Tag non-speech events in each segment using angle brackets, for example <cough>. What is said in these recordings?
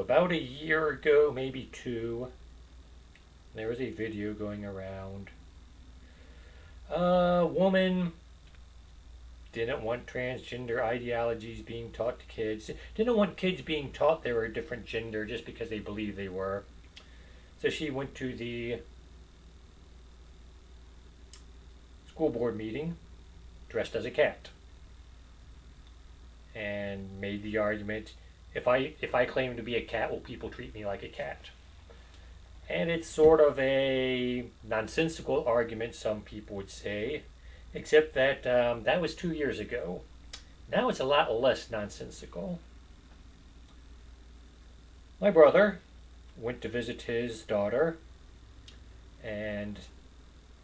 About a year ago, maybe two, there was a video going around. A woman didn't want transgender ideologies being taught to kids. Didn't want kids being taught they were a different gender just because they believed they were. So she went to the school board meeting dressed as a cat and made the argument if I if I claim to be a cat, will people treat me like a cat? And it's sort of a nonsensical argument, some people would say, except that um, that was two years ago. Now it's a lot less nonsensical. My brother went to visit his daughter and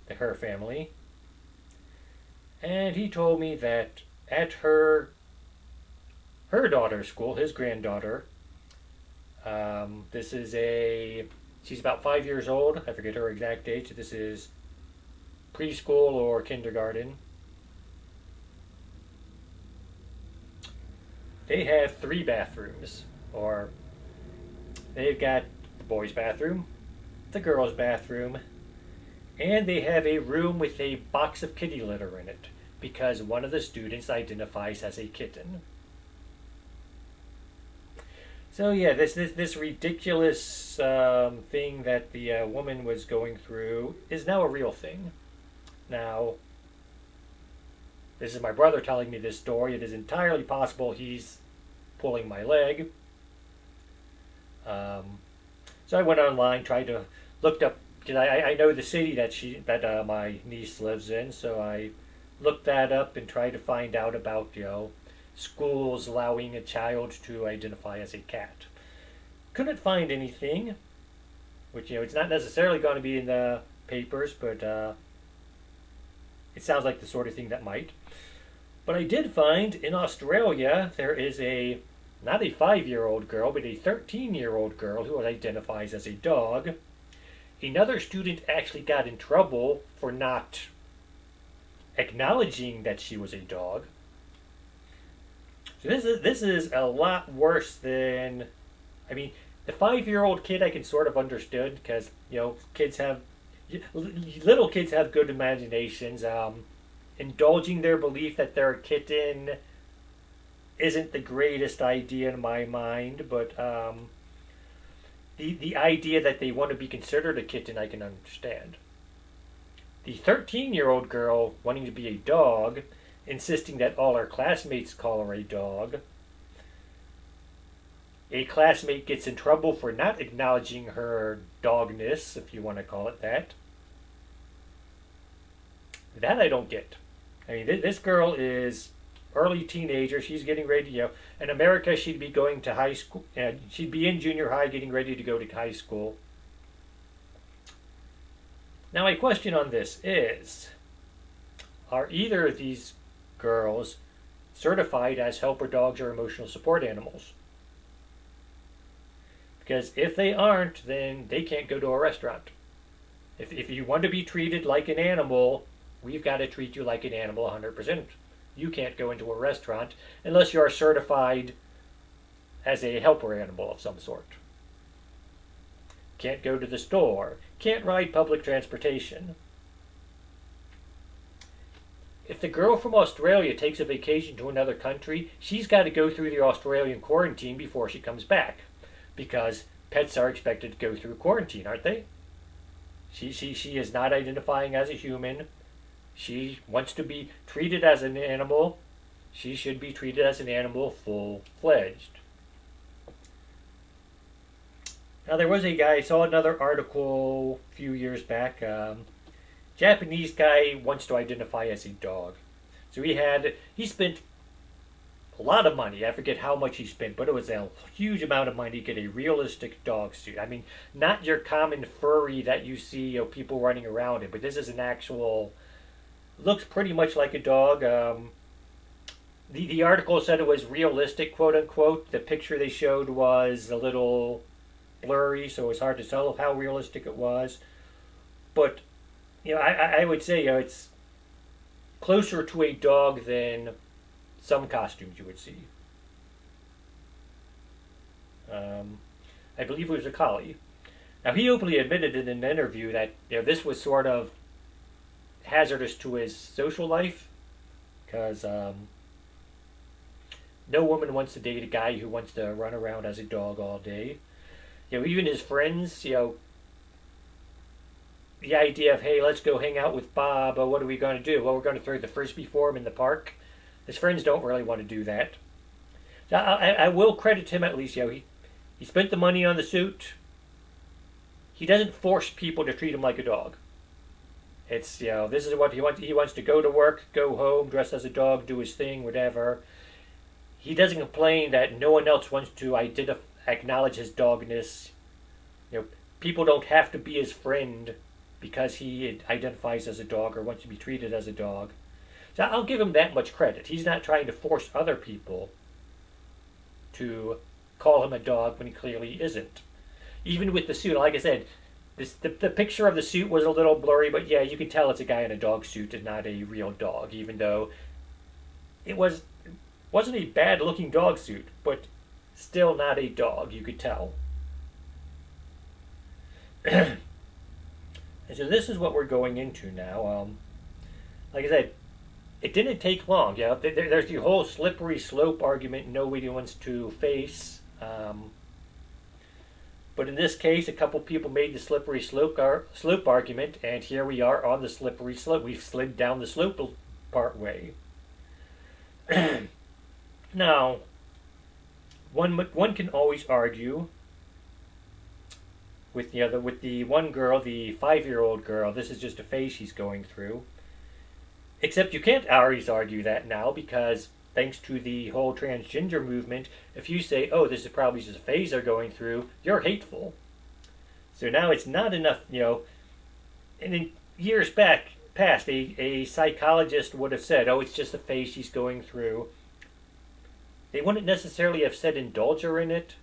her family, and he told me that at her her daughter's school, his granddaughter. Um, this is a, she's about five years old. I forget her exact age. This is preschool or kindergarten. They have three bathrooms, or they've got the boys' bathroom, the girls' bathroom, and they have a room with a box of kitty litter in it because one of the students identifies as a kitten. So yeah, this this this ridiculous um, thing that the uh, woman was going through is now a real thing. Now, this is my brother telling me this story. It is entirely possible he's pulling my leg. Um, so I went online, tried to looked up because I, I know the city that she that uh, my niece lives in, so I looked that up and tried to find out about you know schools allowing a child to identify as a cat. Couldn't find anything, which, you know, it's not necessarily going to be in the papers, but uh, it sounds like the sort of thing that might. But I did find in Australia there is a, not a five year old girl, but a 13 year old girl who identifies as a dog. Another student actually got in trouble for not acknowledging that she was a dog. So this is this is a lot worse than, I mean, the five-year-old kid I can sort of understood because you know kids have little kids have good imaginations. Um, indulging their belief that they're a kitten isn't the greatest idea in my mind, but um, the the idea that they want to be considered a kitten I can understand. The 13 year old girl wanting to be a dog insisting that all her classmates call her a dog. A classmate gets in trouble for not acknowledging her dogness, if you want to call it that. That I don't get. I mean, this girl is early teenager. She's getting ready, you know, in America, she'd be going to high school. Uh, she'd be in junior high, getting ready to go to high school. Now, my question on this is Are either of these girls certified as helper dogs or emotional support animals. Because if they aren't, then they can't go to a restaurant. If, if you want to be treated like an animal, we've got to treat you like an animal 100%. You can't go into a restaurant unless you are certified as a helper animal of some sort. Can't go to the store. Can't ride public transportation if the girl from Australia takes a vacation to another country, she's got to go through the Australian quarantine before she comes back. Because pets are expected to go through quarantine, aren't they? She, she, she is not identifying as a human. She wants to be treated as an animal. She should be treated as an animal full fledged. Now, there was a guy, I saw another article a few years back. Um, Japanese guy wants to identify as a dog. So he had, he spent a lot of money. I forget how much he spent, but it was a huge amount of money to get a realistic dog suit. I mean, not your common furry that you see you know, people running around in, but this is an actual, looks pretty much like a dog. Um, the, the article said it was realistic, quote unquote. The picture they showed was a little blurry, so it was hard to tell how realistic it was. But you know, I, I would say you know, it's closer to a dog than some costumes you would see. Um, I believe it was a collie. Now he openly admitted in an interview that you know this was sort of hazardous to his social life because um, no woman wants to date a guy who wants to run around as a dog all day. You know, even his friends, you know, the idea of hey, let's go hang out with Bob. What are we going to do? Well, we're going to throw the frisbee for him in the park. His friends don't really want to do that. So I, I will credit him at least. You know, he he spent the money on the suit. He doesn't force people to treat him like a dog. It's you know this is what he wants. He wants to go to work, go home, dress as a dog, do his thing, whatever. He doesn't complain that no one else wants to identify, acknowledge his dogness. You know, people don't have to be his friend because he identifies as a dog or wants to be treated as a dog. So I'll give him that much credit. He's not trying to force other people to call him a dog when he clearly isn't. Even with the suit, like I said, this, the, the picture of the suit was a little blurry, but yeah, you can tell it's a guy in a dog suit and not a real dog, even though it was wasn't a bad looking dog suit, but still not a dog, you could tell. <clears throat> and so this is what we're going into now. Um, like I said, it didn't take long. you Yeah, there's the whole slippery slope argument nobody wants to face. Um, but in this case, a couple people made the slippery slope, ar- slope argument, and here we are on the slippery slope. We've slid down the slope part way. <clears throat> now, one one can always argue with the other with the one girl, the five-year-old girl. This is just a phase she's going through. Except you can't always argue that now because thanks to the whole transgender movement, if you say, oh, this is probably just a phase they're going through, you're hateful. So now it's not enough, you know. And in years back, past, a, a psychologist would have said, oh, it's just a phase she's going through. They wouldn't necessarily have said indulge her in it.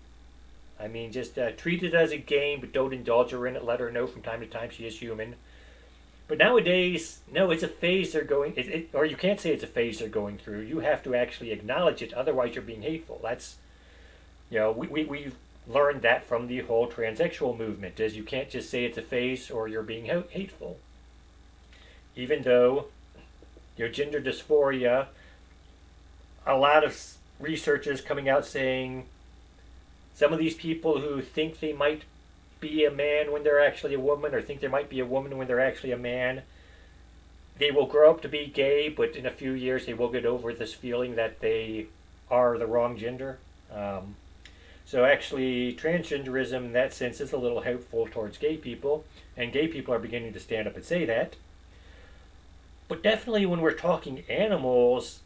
I mean, just uh, treat it as a game, but don't indulge her in it. Let her know from time to time she is human. But nowadays, no, it's a phase they're going, it, it, or you can't say it's a phase they're going through. You have to actually acknowledge it, otherwise you're being hateful. That's, you know, we, we, we've learned that from the whole transsexual movement, is you can't just say it's a phase or you're being hateful. Even though, your gender dysphoria, a lot of researchers coming out saying some of these people who think they might be a man when they're actually a woman or think they might be a woman when they're actually a man. They will grow up to be gay, but in a few years they will get over this feeling that they are the wrong gender. Um, so actually, transgenderism in that sense is a little helpful towards gay people, and gay people are beginning to stand up and say that. But definitely, when we're talking animals,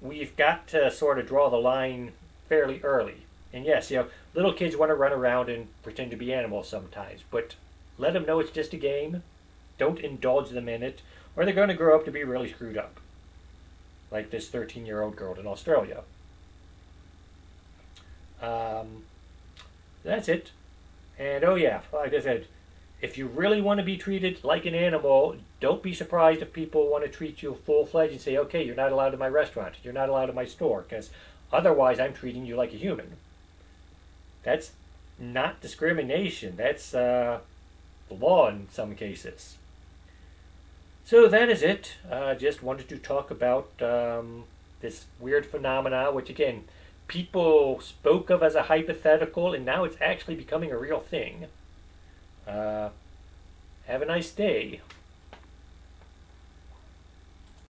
we've got to sort of draw the line fairly early. And yes, you know, little kids want to run around and pretend to be animals sometimes, but let them know it's just a game. Don't indulge them in it, or they're going to grow up to be really screwed up. Like this 13 year old girl in Australia. Um, that's it. And oh, yeah, like I said, if you really want to be treated like an animal, don't be surprised if people want to treat you full fledged and say, okay, you're not allowed in my restaurant, you're not allowed in my store, because otherwise I'm treating you like a human. That's not discrimination. That's uh, the law in some cases. So that is it. Uh, just wanted to talk about um, this weird phenomena, which again, people spoke of as a hypothetical, and now it's actually becoming a real thing. Uh, have a nice day.